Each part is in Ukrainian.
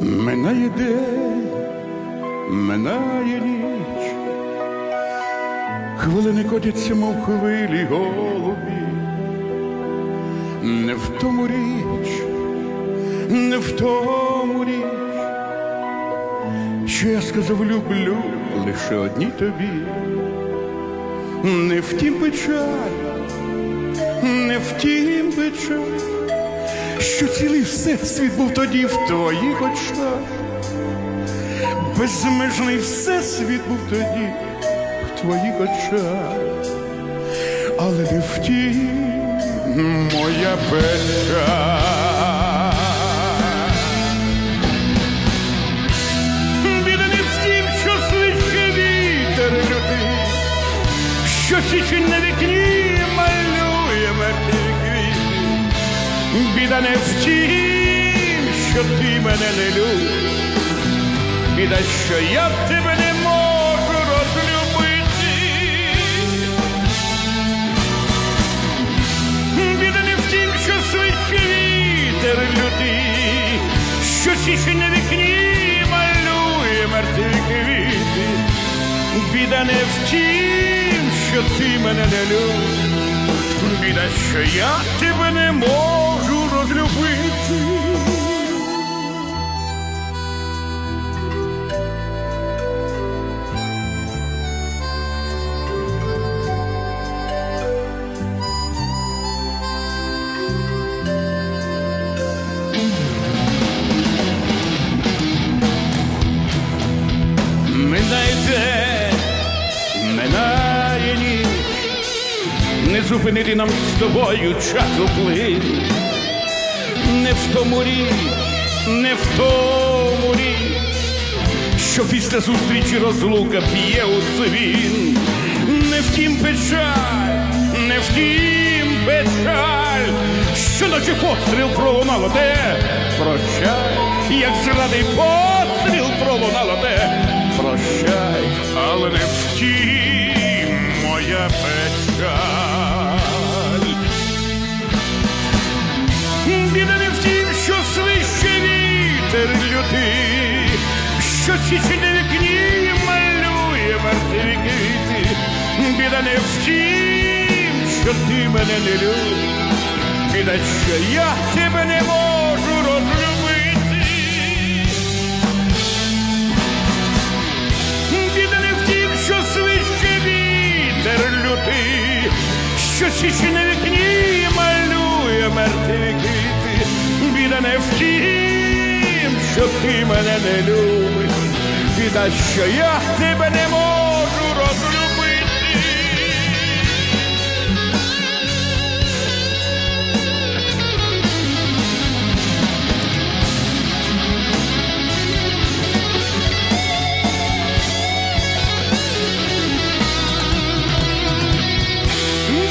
Минає день, минає ніч, хвилини котяться, мов хвилі голубі, не в тому річ, не в тому річ, що я сказав, люблю лише одній тобі, не в тім печаль, не в тім печаль що цілий всесвіт був тоді в твоїх очах, безмежний всесвіт був тоді в твоїх очах, але не втім моя печаль. Що січень на вікні Біда не в тім, що ти мене не любиш, біда, що я тебе не можу розлюбити. Біда не в тім, що свище вітер лютий, що січень на вікні малює мертві квіти. Біда не в тім, що ти мене не любиш, біда, що я тебе не можу розлюбити. Минає день, минає ніч, не зупинити нам з тобою часу плин, не в тому річ, не в тому річ, що після зустрічі розлука п'є у свін, не втім печаль, не втім печаль, що наче постріл пролунало те, прощай, як зрадий постріл пролунало те, прощай, але не втім що на вікні малює мертві квіти. Біда не в тім, що ти мене не любиш, біда, що я тебе не можу розлюбити. Біда не в тім, що свище вітер лютий, що січень на вікні малює мертві квіти. Біда не в тім, що ти мене не любиш, біда, що я тебе не можу розлюбити.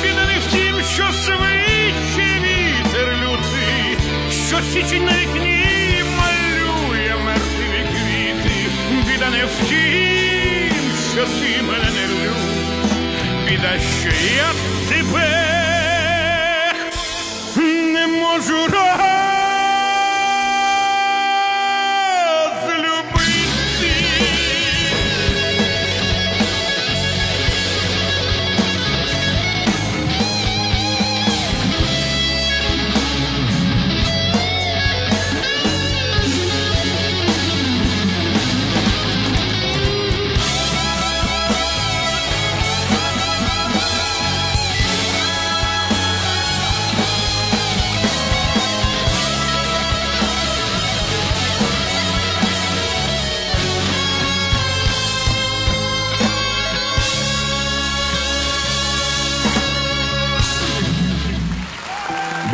Біда не в тім, що свище вітер лютий, що січень на Біда не в тім, що ти мене не любиш, біда, що я тебе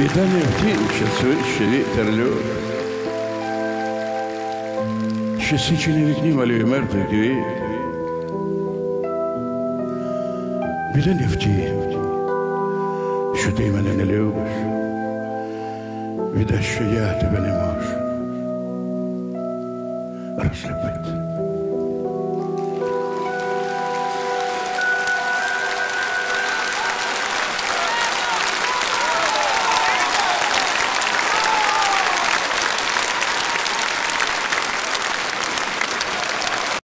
Біда не в тім, що свище вітер льот, що січі на вікні малює мертвий квіт. Біда не в тім, що ти мене не любиш, біда, що я тебе не можу розлюбити.